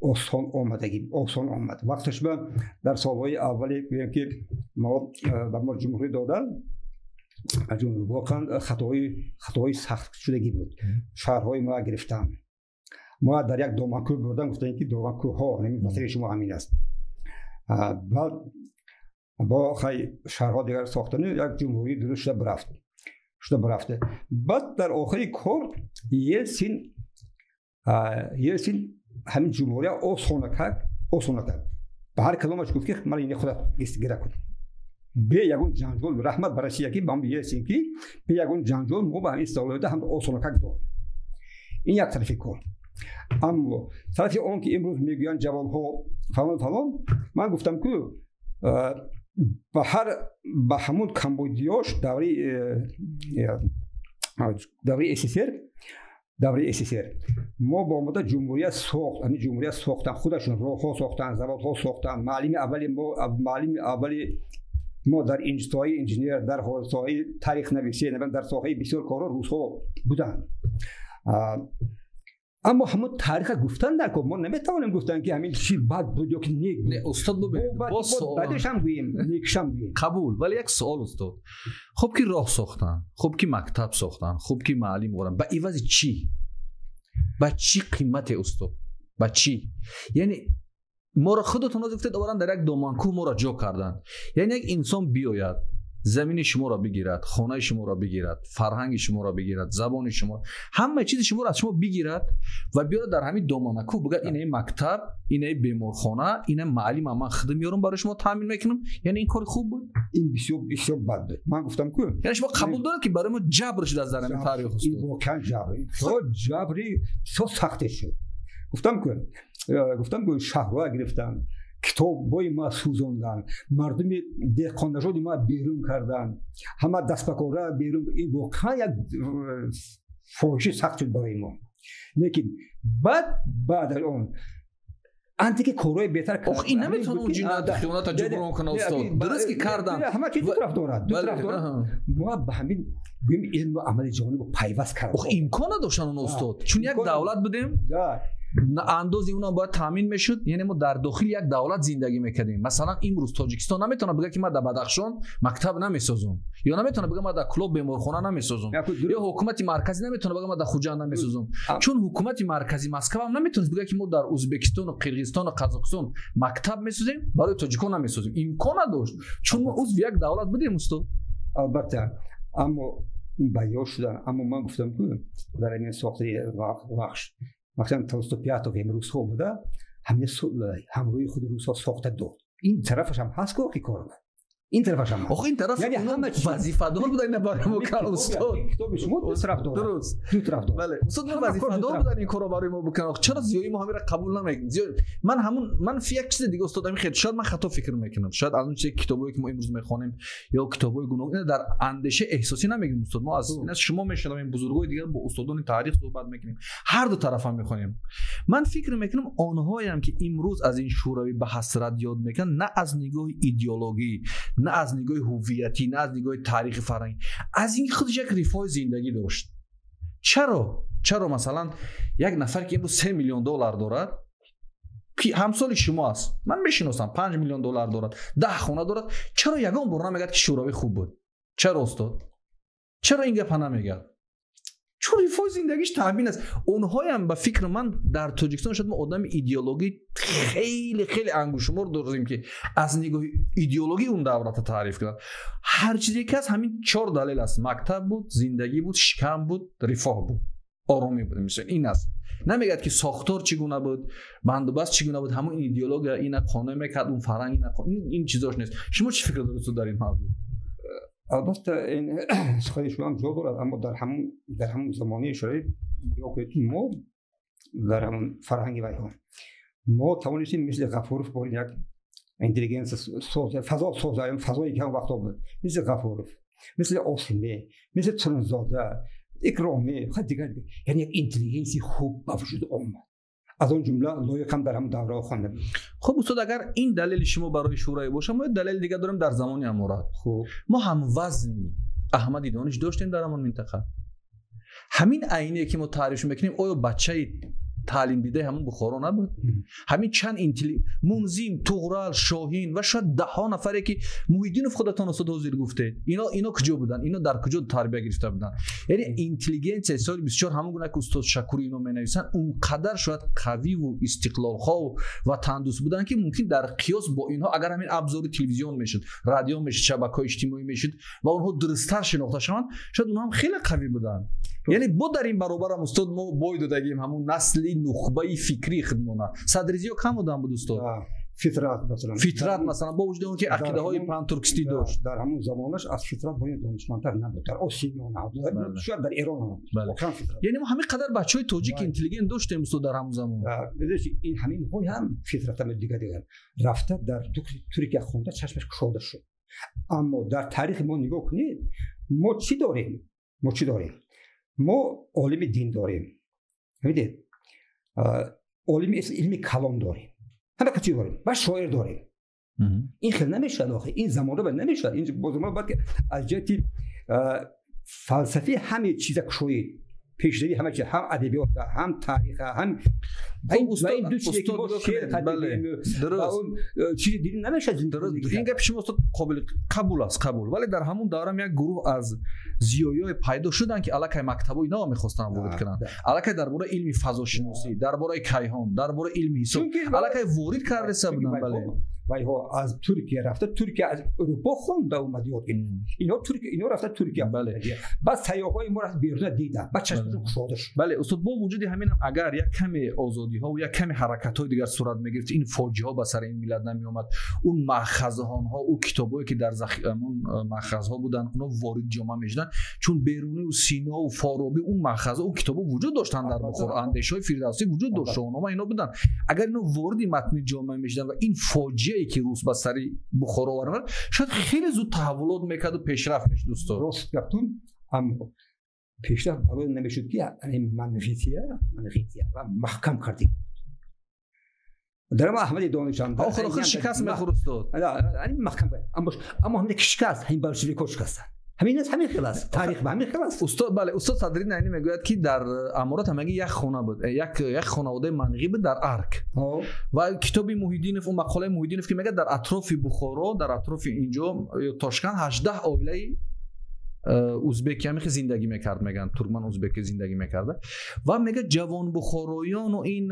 осон омадагӣ осон омад. Вақташ ба дар солҳои аввале гӯем ки мо э, ба мо ҷумҳурӣ дода воқеан э, хатои сахт шудагӣ буд. Шаҳрҳои мо гирифтан. Мо дар як домакӯ бурдан гуфтаем ки домакӯҳо васаи шумо ҳамин аст. Баъд бо хай шаҳрҳо дигар сохтани як ҷумҳурӣ дуруст шуда бирафт шуда бирафт баъд дар охири кор елсин елсин ҳамин ҷумҳурия осона кард осона кард ба ҳар каломаш гуфт ки ман ин худа гира кун бе ягон ҷанҷол раҳмат ба россия ки бам есем ки бе ягон ҷанҷол мо ба ҳамин истиқлолията ҳам осона кард дод. Ин як тарафи кор. Аммо тарафи он ки имрӯз мегӯянд ҷавонҳо фалон фалон ман гуфтам ку ба ҳар ба ҳамун камбодиёш даври даври ссср давраи ссср мо бо омода ҷумҳурият сохт ани ҷумҳурият сохтан худашон роҳҳо сохтанд заводҳо сохтанд маълими аввали мо маълими аввали мо дар соҳаи инженер дар соҳаи таърихнависӣ дар соҳаи бисёр корҳо рӯсҳо буданд اما همون تاریخ گفتن نکن. ما نمی‌توانیم گفتن که همین چی بد بود یا که نیک نه استاد ببین با بعدش هم گوییم. نیکش هم گوییم. قبول ولی یک سوال استاد. خوب که راه ساختن؟ خوب که مکتب ساختن؟ خوب که معلم آوردن؟ به ایواز چی؟ با چی قیمت استاد؟ با چی؟ یعنی ما را خودتون گفتید آوردن در یک دومانکو ما را جا کردن. یعنی یک انسان بیاید. زمین شما را بگیرد خانه شما را بگیرد فرهنگ شما را بگیرد زبان شما همه چیز شما را از شما بگیرد و بیاره در همین دامنکو بگه اینه مکتب اینه بیمارخانه اینه معلم من خدم میارم برای شما تامین می‌کنم. یعنی این کار خوب بود؟ این بسیار بسیار بد بود. من گفتم کو یعنی شما قبول دارید که برای ما جبر شده از زمین تاریخ است؟ این واقعا جبری؟ تو سخت شد. گفتم کو گفتم کو شهرها گرفتم китобҳои ма сӯзонданд. Мардуми деҳқоннажоди ма берун карданд. Ҳама дастбакора берун. Ин воқеан як фоҳиши сахт шуд барои мо. Лекин баъд баъд аз он анте ки корҳои беҳтар ин наметавонад он ҷиноят хиёната ҷуброн кунад устод. дураст ки карданд. ҳама чиз ду тараф дорад ду тараф дорад. мо ба ҳамин гӯем илму амали ҷониб пайваст кард. Имкон надоштанд он устод. Чун як давлат будем اندوز اونا باید تامین می‌شد. یعنی ما در داخل یک دولت زندگی می‌کردیم. مثلا امروز تاجیکستان نمی‌تونه بگه که ما در بدخشان مکتب نمی‌سازم. یا نمی‌تونه بگه ما در کلوب بیمارخانه نمی‌سازم. یا حکومت مرکزی نمی‌تونه بگه ما در خوجند نمی‌سازم. چون حکومت مرکزی مسکو هم نمی‌تونه بگه که ما در ازبکستان و قرقیزستان و قزاقستان مکتب می‌سازیم برای تاجیکان نمی‌سازیم. امکان نداشت. چون ما عضو یک دولت بودیم استو البته اما بیان شدن. اما من گفتم که در این ساخت وقت масалан толстопятов ям русҳо буда ҳамин ҳамрӯи худи русҳо сохта дод. Ин тарафаш ҳам ҳаст гӯҳи корона این طرفش هم آخه این طرف یعنی همه وظیفه دار بودن اینا برای ما کار استاد کتاب شما دو طرف داره درست دو طرف داره بله استاد ما وظیفه دار بودن این کارو برای ما بکنن چرا زیایی ما همین قبول نمی‌کنیم زیاد من همون من فی یک چیز دیگه استاد همین خیلی شاید من خطا فکر می‌کنم شاید از اون چه کتابایی که ما امروز می‌خوانیم یا کتابای گوناگون در اندیشه احساسی نمیگیم استاد ما از این از شما میشنویم این بزرگای دیگه با استادان تاریخ صحبت می‌کنیم هر دو طرف هم می‌خوانیم من فکر می‌کنم آنهایی هم که امروز از این شوروی به حسرت یاد می‌کنن نه از نگاه ایدئولوژی نه از نگاه هویتی نه از نگاه تاریخ فرهنگی. از این خودش یک رفاه زندگی داشت. چرا؟ چرا مثلا یک نفر که امروز 3 میلیون دلار دارد که همسال شما است. من می‌شناسم 5 میلیون دلار دارد ده خونه دارد. چرا یگان بار نمیگد که شوروی خوب بود؟ چرا استاد؟ چرا این گپ نمیگد چون رفاه زندگیش تامین است. اونها هم به فکر من در تاجیکستان شد ما آدم ایدئولوژی خیلی خیلی انگوشمار داریم که از نگاه ایدئولوژی اون دولت تعریف کنند هر چیزی که از همین چهار دلیل است. مکتب بود زندگی بود شکم بود رفاه بود. آرامی بود مثلا این است. نمیگد که ساختار چگونه بود بندوبست چگونه بود همون ایدئولوژی این قانون می‌کرد اون فرهنگ این این چیزاش نیست. شما چی فکر دارید در این موضوع؟ албатта сухани шумо ҳам ҷо дорад аммо дар ҳамун дар ҳамун замонаи шароит нигоҳ кунед мо дар ҳамун фарҳанги вайҳо. Мо тавонистем мисли ғафуров бор як интеллигенция фазо созаем фазои ки ҳам вақто буд мисли ғафуров мисли осимӣ мисли тунзода икромӣ дигар яъне як интеллигенсияи хуб ба вуҷуд омад. از اون جمله لایق هم در هم دوره خوانده خب استاد اگر این دلیل شما برای شورای باشه ما دلیل دیگه داریم در زمان امارات خب. ما هم وزنی احمدی دانش داشتیم در همون منطقه. همین عینه که ما تعریف می‌کنیم آیا بچه таълим дидаи ҳамун бухоро набуд. Ҳамин чанд мунзим туғрал шоҳин ва шояд даҳҳо нафаре ки муҳиддинов худатон устод ҳозир гуфте. Ино куҷо буданд ино дар куҷо тарбия гирифта буданд яъне интеллигенсияи соли бисчор ҳамон гуна ки устод шакурӣ ино менависанд унқадар шояд қавиву истиқлолхоҳу ва тандус буданд ки мумкин дар қиёс бо инҳо агар ҳамин абзори телевизион мешуд радио мешуд шабакаҳои иҷтимоӣ мешуд ва онҳо дурусттар шинохта шаванд шояд онҳо ҳам хеле қавӣ буданд яъне бо дар ин баробарам устод мо бой додагием ҳамун насли нухбаи фикрӣ хидмона. Садризиё кам одам буд устод фитрат масалан. Фитрат масалан бо вуҷуди он ки ақидаҳои пантуркистӣ дошт. дар ҳамун замонаш аз фитрат бо ин донишмандтар набуд. Дар осиё набуд. Шояд дар ирон яъне мо ҳамин қадар бачаҳои тоҷик интеллигент доштем устод дар ҳамун замон. Ин ҳамин ҳой ҳам фитратам дига дигар. Рафта дар туркия хонда чашмаш кушода шуд. Аммо дар таърихи мо нигоҳ кунед мо чӣ дорем? Мо чӣ дорем? Мо олими дин дорем. Бинед چی چی عالم علمی کلام داریم همه کچی داریم و شاعر داریم این خیلی نمیشه آخه این زمانه باید نمیشه این زمانه باید که از جهتی فلسفی همه چیز کشویید پیشروی همه چیز هم ادبیات هم تاریخ هم این این دو چیزی که ما شعر بله درست. اون چیز دیگه نمیشه درست. این گپ شما استاد قابل قبول است قبول. ولی در همون دوره یک گروه از زیایای پیدا شدن که الکای مکتب اینا می‌خواستن ورود کنن. الکای درباره علم فضا شناسی درباره کیهان درباره علم حساب. الکای ورود کرده بودن بله. و ها از ترکیه رفته ترکیه از اروپا خونده اومد یاد گرفت. اینا ترکیه اینا رفته ترکیه بله. بعد سیاهای ما رفت بیرون دیدن. بعد چشم بله. خواده شد. بله استاد با وجود همین هم اگر یک کمی آزادی ها و یک کمی حرکت های دیگر صورت می‌گرفت این فوجی ها به سر این ملت نمی اومد اون مخزه ها او کتابایی که در زخمون مخزه ها بودن اونا وارد جامعه می‌شدن. چون بیرونی و سینا و فارابی اون مخزه او کتابو وجود داشتن در بخور اندیش های فردوسی وجود داشت. اونا اینا بودن. اگر اینا وارد متن جامعه می‌شدن و این فوجی фоҷиае ки рус ба сари бухоро овард шояд хеле зуд таҳаввулот мекарду пешрафт мешуд устод рост гаптун аммо пешрафт барои намешуд ки манғития манғития ва маҳкам кардем дарама аҳмади донишанда охир охир шикаст мехӯрд устод маҳкам аммо ҳамне ки шикаст ҳамин болшевико шикастанд همین است همین خلاص تاریخ به همین خلاص استاد بله استاد صدری نینی می‌گوید که در امارات همگی یک خونه بود یک یک خانواده منقی بود در ارک. خب. و کتاب محیدینف و مقاله محیدینف که میگه در اطراف بخارا در اطراف اینجا تاشکن 18 عائله ҳаждаҳ оилаи узбек ямихе зиндагӣ мекард меган туркман узбеки зиндагӣ мекарда ва мега ҷавонбухороёну ин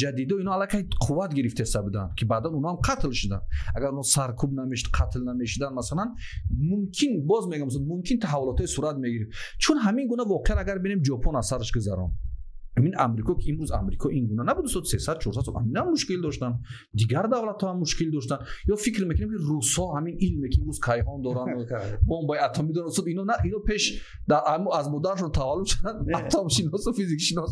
ҷадидо ино аллакай қувват гирифтеса буданд ки баъдан оно ҳам қатл шуданд агар оно саркуб намешуд қатл намешуданд масалан мумкин боз мегам мумкин таҳаввулотҳое сурат мегирифт чун ҳамин гуна воқеа агар бинем ҷопон аз сараш гузаронд همین امریکا که امروز امریکا این گونه نبود 300 400 سال همینا مشکل داشتن دیگر دولت ها هم مشکل داشتن یا فکر می‌کنیم که روس ها همین علمی که امروز کیهان دارن بمب اتمی دارن اصلا اینا نه اینا پیش در از مدرشون تولد شدن اتم شناس و فیزیک شناس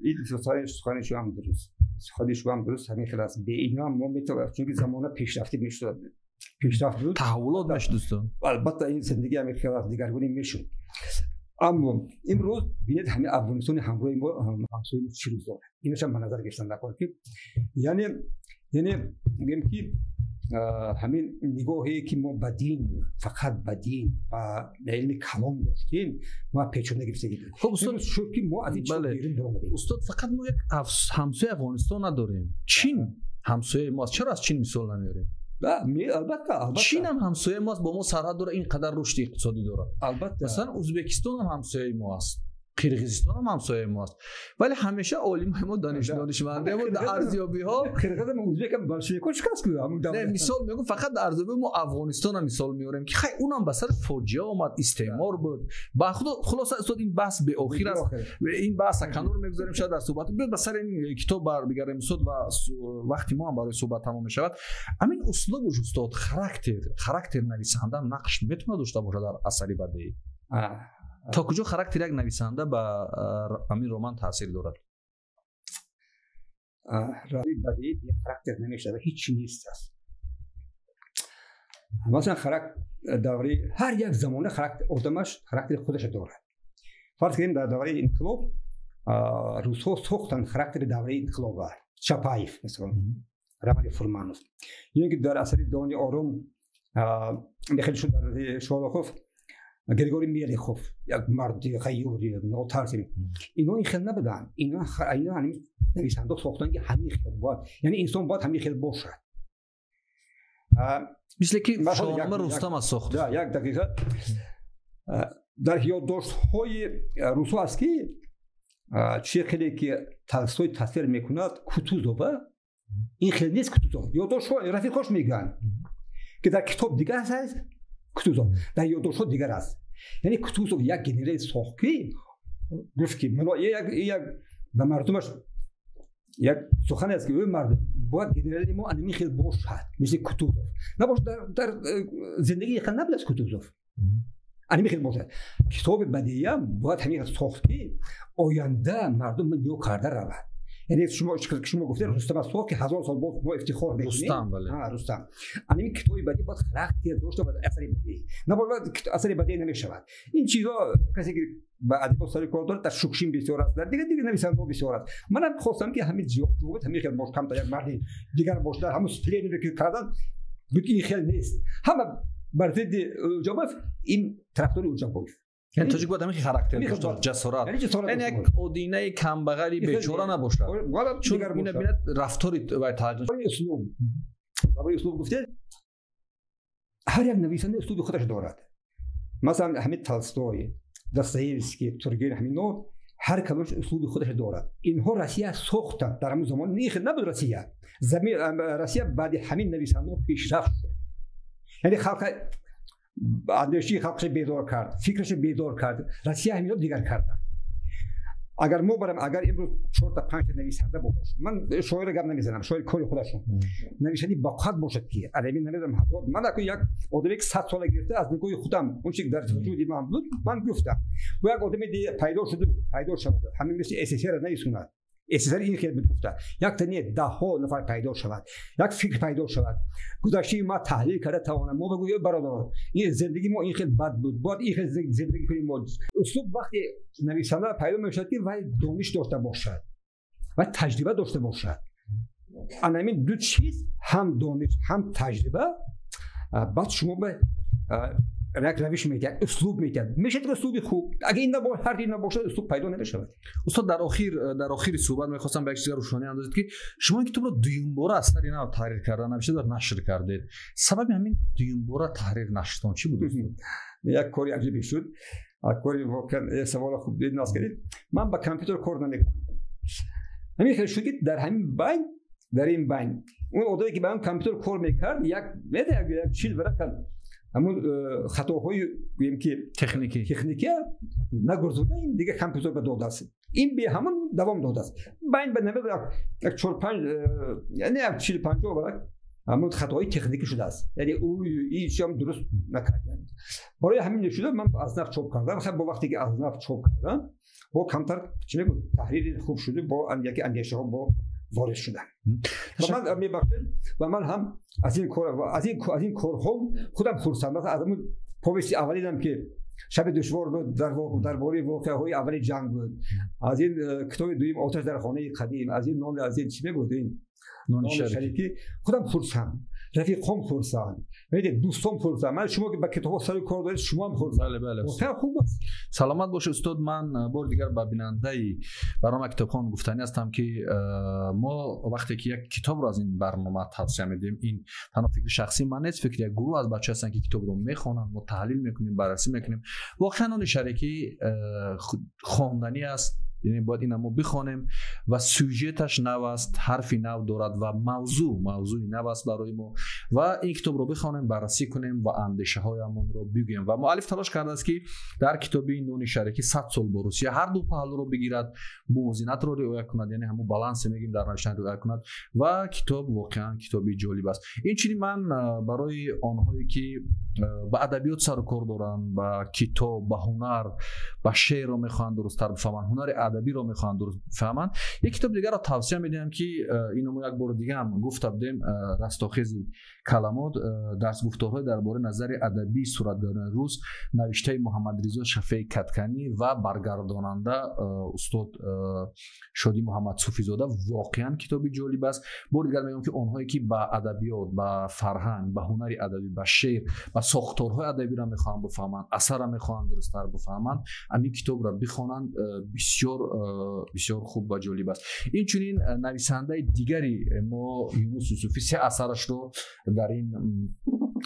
این فلسفه استخوانش هم درست خودش هم درست همین خلاص به اینا ما می‌تونیم چون که زمان پیشرفتی می‌شد پیشرفت بود تحولات داشت دوستان البته این زندگی همین خلاص دیگرگونی می‌شد аммо имрӯз бинед ҳамин афғонистони ҳамроҳи мо ҳамсои мо чӣ рӯз дорад иношам ба назар гирифтан накор ки яъне яъне мегӯем ки ҳамин нигоҳе ки мо ба дин фақат ба дин ба илми калом доштем мо печона гирифтагӣ шуд ки мо аз ин устод фақат мо як ҳамсояи афғонистон надорем. Чин ҳамсояи мо аст чаро аз чин мисол намеорем чинам ҳамсояи мо аст бо мо сарҳад дора ин қадар рушди иқтисодӣ дорад. Масалан ӯзбекистонам ҳамсояи мо аст قرقیزستان هم همسایه ماست. ولی همیشه عالم ما دانش دانشمنده ما در ارزیابی ها قرقیز ما اونجا که بلشویکو شکست کرد نه مثال میگم فقط در ارزیابی ما افغانستان مثال میارم که خیلی اونم به سر فوجیا اومد استعمار بود. با خود خلاص استاد این بحث به آخر است. این بحث کنار می‌گذاریم شاید در صحبت بیاد به سر این کتاب بر بگردیم استاد و وقتی ما هم برای صحبت تمام می‌شود. همین اسلوب و استاد خاراکتر خاراکتر نویسنده نقش می‌تونه داشته باشه در اثری بدی. метавонад дошта бошад дар асари бадеӣ то куҷо характер як нависанда ба ҳамин роман таъсир дорад характер намешава ҳичи нест аст масалан давраи ҳар як замона одамаш характери худаша дорад фарз кунем дар давраи инқилоб русҳо сохтанд характери давраи инқилоба чапаев мисол рамали фурманов ин ки дар асари дони ором мехел шуд дар шолохов григорий мелихов як марди ғайюри нотарзи ино ин хел набуданд. Ина ҳаним нависанда сохтанд ки ҳамин хел бояд яъне инсон бояд ҳамин хел бошад. مثل که شاهنامه رستم از ساخت یک دقیقه در یادداشت های روسو است که چه خیلی که تلسوی تصویر میکند کتوزو و این خیلی نیست کتوزو یادداشت های رفیقاش میگن که در کتاب دیگه هست кутузов. Дар ёддоштҳо дигар аст. Яъне кутузов як генерали сохт ки гуфт ки як ба мардумаш як сухане аст ки ӯ мардум бояд генерали мо анами хел бошад мисли кутузов набош дар зиндагии хел набуд аст кутузов. Анами хел бошад. Китоби бадиям бояд ҳамин сохт ки оянда мардум ниё карда равад یعنی شما شما گفتید رستم از که هزار سال بود ما افتخار می‌کنیم رستم بله. ها رستم. یعنی کتابی بعدی باید خراخت داشته بود اثر بدی. نه بود اثر بدی نمی‌شود. این چیزا کسی که با ادب سر کار داره در شکشین بسیار است. در دیگه دیگه نویسنده بسیار است. منم خواستم که همین جواب همین خیلی کم تا یک مرد دیگر باشتر همون سپلینی رو که کردن بود این خیلی نیست. همه بر ضد اوجابوف این طرفدار بود یعنی تو یک که خاراکتر یعنی داشت؟ خب جسارت. یعنی, یعنی یک اودینه کمبغلی یعنی بیچاره نباشه خب، خب، چون اینا بین رفتاری و ترجمه اسلوب. برای اسلوب گفته هر یک نویسنده اسلوب خودش دارد. مثلا همین تالستوی داستایوفسکی تورگین همینو هر کدومش اسلوب خودش دارد. اینها روسیه سخت در همون زمان نیخ نبود روسیه زمین روسیه بعد همین نویسنده پیشرفت یعنی خلق андешаи халқро бедор кард фикрашро бедор кард россия ҳаминро дигар карда. Агар мо барам агар имрӯз чорта панҷта нависанда бошад ман шоира гап намезанам шоир кори худашон. Навишанӣ ба қад бошад ки адабӣ намедам ҳазор. Ман ако як одаме ки сад сола гирифта аз нигоҳи худам он чи дар вуҷуди ман буд ман гуфтам. Бо як одаме пайдо шуда пайдо шавад. Ҳамин мисли ссср наисунад эссср ин хел гуфта якта не даҳҳо нафар пайдо шавад як фикр пайдо шавад. Гузаштаи ма таҳлил карда тавонам. Мо бигӯем бародарон ин зиндагии мо ин хел бад буд. Бояд ин хел зиндагӣ кунем мо услуб вақте нависанда пайдо мешавад ки вай дониш дошта бошад ва таҷриба дошта бошад. Анамин ду чиз ҳам дониш ҳам таҷриба баъд шумо ба як равиш медиҳад услуб медиҳад мешад услуби хуб агар ин ҳар ин набошад услуб пайдо намешавад устод дар охир э, дар охири суҳбат мехостам ба як чизга рӯшонӣ андозед ки шумо ин китобро дуюмбора аз тари нав таҳрир кардан бисёр нашр кардед. Сабаби ҳамин дуюмбора таҳрир нашртон чӣ буд як кори аҷиби шуд кори воқеан э, савола хуб наз кардед. Ман ба компyuter кор намекунам. Ҳамин хел шуд ки дар ҳамин байн дар ин байн. Он одаме ки ба ҳам компyuter кор мекард як чил баракан ҳамун э, хатоҳои гӯем ки техники техника нагузуда ин дига компютерга додааст ин бе ҳамун давом додааст байн ба намед як чор панҷ э, яъне як чил панҷо барак ҳамун хатоҳои техникӣ шудааст яъне ӯ иншам дуруст накарданд барои ҳамин шуда ман аз нав чоп кардам. Бо вақте ки аз нав чоп кардам бо камтар чӣ мегӯ таҳрири хуб шуда бо яки андешаҳо бо وارد شدن. و من میبخشید و من هم از این کار از این از این کارها خودم خرسندم از اون پویسی اولی که شب دشوار بود در واقع در باره واقعه های اولی جنگ بود. از این کتاب دویم آتش در خانه قدیم از این نام از این چی می‌گفت این نام شریکی. خودم خرسند رفیقام خرسند می‌دید دوستان خرسند من شما که با کتاب سر کار دارید شما هم خرسند بله بله. خوب است سلامت باشه استاد. من بار دیگر با بیننده برنامه کتابخوان گفتنی هستم که ما وقتی که یک کتاب رو از این برنامه توصیه میدیم این تنها فکر شخصی من نیست. فکر یک گروه از بچه هستن که کتاب رو می‌خوانن ما تحلیل می‌کنیم بررسی می‌کنیم. واقعا اون شریکی خواندنی است. یعنی باید این ما بخوانیم و سوژتش نو است حرفی نو دارد و موضوع موضوعی نو است برای ما و این کتاب رو بخوانیم بررسی کنیم و اندیشه هایمون رو بگویم و مؤلف تلاش کرده است که در کتابی نون شریکی 100 سال با روسیه هر دو پهلو رو بگیرد موازنت رو رعایت کند یعنی همون بالانس میگیم در نوشتن رعایت کند و کتاب واقعا کتابی جالب است. این چیزی من برای آنهایی که با ادبیات سر کار دارن با کتاب با هنر با شعر رو می‌خوان درست بفهمن هنر ادبی رو می‌خوان درست بفهمن. یک کتاب دیگر رو توصیه میدم که اینو ما یک بار دیگه هم گفته بودیم رستاخیز کلمات درس گفتارهای درباره نظر ادبی صورتگران روز نوشته محمد رضا شفیع کتکنی و برگرداننده استاد شادی محمد صوفی زاده واقعا کتابی جالب است. بار دیگر میگم که اونهایی که با ادبیات با ساختارهای ادبی را می‌خوان بفهمن اثر را می‌خوان درستتر بفهمن همین کتاب را بخوانند بسیار بسیار خوب و جالب است. این چنین نویسنده دیگری ما یونس یوسفی اثرش رو در این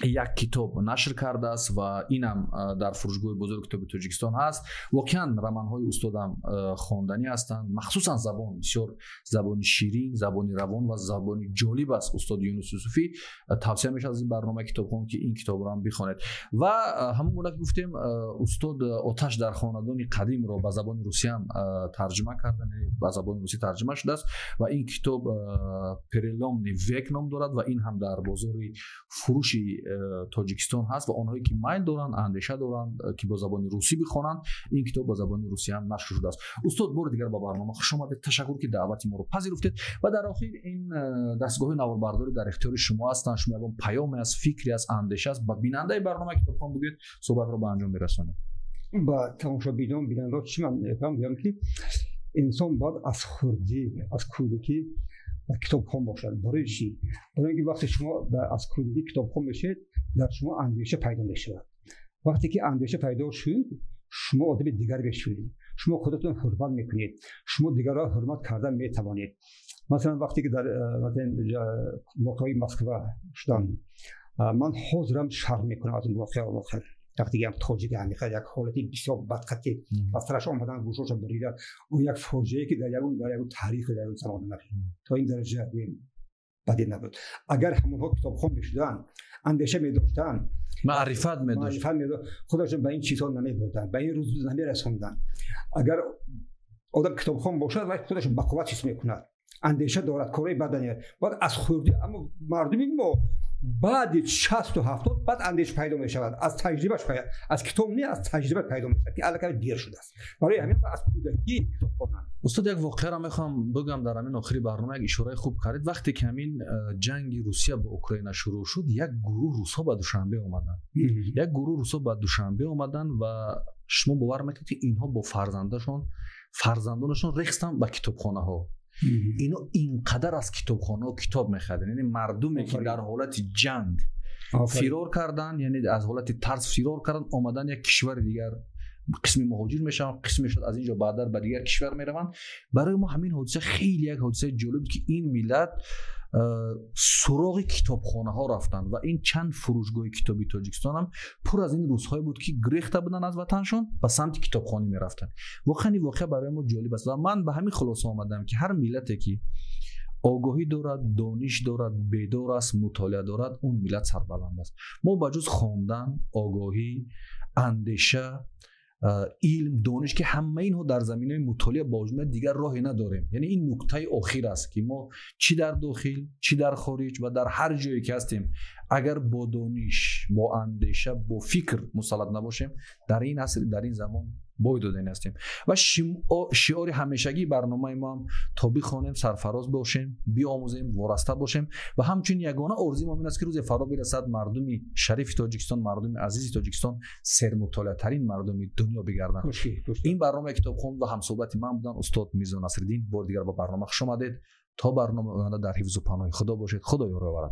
یک کتاب نشر کرده است و اینم در فروشگاه بزرگ کتاب تاجیکستان هست. واقعا رمان های استادم خواندنی هستند. مخصوصا زبان بسیار زبان شیرین زبانی روان و زبانی بخوانید و همون گونه گفتیم استاد آتش در خاندان قدیم رو به زبان روسی هم ترجمه کردن به زبان روسی ترجمه شده است. و این کتاب پرلام نیوک نام دارد و این هم در بازار فروشی تاجیکستان هست و آنهایی که میل دارن اندیشه دارن که با زبان روسی بخونن این کتاب با زبان روسی هم نشر شده است. استاد بار دیگر با برنامه خوش آمدید. تشکر که دعوت ما رو پذیرفتید. و در آخر این دستگاه نواربرداری در اختیار شما هستن شما پیام از فکری از اندیشه است. با بیننده برنامه کتابخوان بگید صحبت رو به انجام برسونید با تماشا بیدون بیننده چی من میگم که انسان باید از خردی از کودکی کتاب خون باشد برای چی برای اینکه وقتی شما از کودکی کتاب خون بشید در شما اندیشه پیدا می‌شود وقتی که اندیشه پیدا شد شما آدم دیگر بشوید شما خودتون حرمت می‌کنید شما دیگر را حرمت کردن می‌توانید مثلا وقتی که در مثلا موقعی مسکو شدم من حاضرم شرم می‌کنم از اون واقع واقع وقتی هم تاجیک همیشه یک حالتی بسیار بدقتی و سرش آمدن گوشوش بریدن اون یک فوجی که در یک در یک تاریخ در اون زمان نبود. تا این درجه بدی نبود. اگر همونها کتاب خون می‌شدن اندیشه می داشتن معرفت می داشتن خودشون به این چیزها نمی بردن به این روز نمی رسوندن. اگر آدم کتاب خون باشد و خودش با قوت چیز می‌کند اندیشه دارد کاری بدنی. بعد از خوردی اما مردمی ما баъди шасту ҳафтод баъд андеша пайдо мешавад. Аз таҷрибаш аз китоб не аз таҷриба пайдо мешавад ки аллакай дер шудааст. Барои ҳамин аз кӯдагӣ китоб хонанд. Устод як воқеаро мехоҳам бигӯям дар ҳамин охири барнома як ишораи хуб кардид вақте ки ҳамин э, ҷанги русия бо украина шурӯъ шуд як гурӯҳ русҳо ба душанбе омаданд як гурӯҳ русҳо ба душанбе омаданд ва шумо бовар мекунед ки инҳо бо фарзандашон фарзандонашон рехстанд ба китобхонаҳо. اینو اینقدر از کتابخانه و کتاب میخدن یعنی مردمی که در حالت جنگ فرار کردن یعنی از حالت ترس فرار کردن آمدن یک کشور دیگر قسمی مهاجر میشن قسمی شد از اینجا بعد به دیگر کشور می‌روند. برای ما همین حادثه خیلی یک حادثه جالب که این ملت سراغ کتابخانه ها رفتن و این چند فروشگاه کتابی تاجیکستان هم پر از این روزهای بود که گریخته بودن از وطنشون و سمت کتابخانه می‌رفتن. واقعا این واقعا برای ما جالب است و من به همین خلاصه آمدم که هر ملتی که آگاهی دارد دانش دارد بیدار است مطالعه دارد اون ملت سربلند است. ما بجز خواندن آگاهی اندیشه علم دانش که همه اینها در زمینه مطالعه با دیگر راهی نداریم یعنی این نکته آخر است که ما چی در داخل چی در خارج و در هر جایی که هستیم اگر با دانش با اندیشه با فکر مسلط نباشیم در این اصل در این زمان بوی دادن هستیم. و شعار همیشگی برنامه ما هم تا بخوانیم سرفراز باشیم بیاموزیم وارسته باشیم و همچنین یگانه ارزی ما است که روز فردا برسد مردمی شریف تاجیکستان مردم عزیز تاجیکستان سر مطالعه ترین مردم دنیا بگردن. این برنامه کتاب خون و هم صحبت من بودن استاد میزان نصرالدین. بار دیگر با برنامه خوش آمدید. تا برنامه در حفظ و پناه خدا باشید. خدا یار و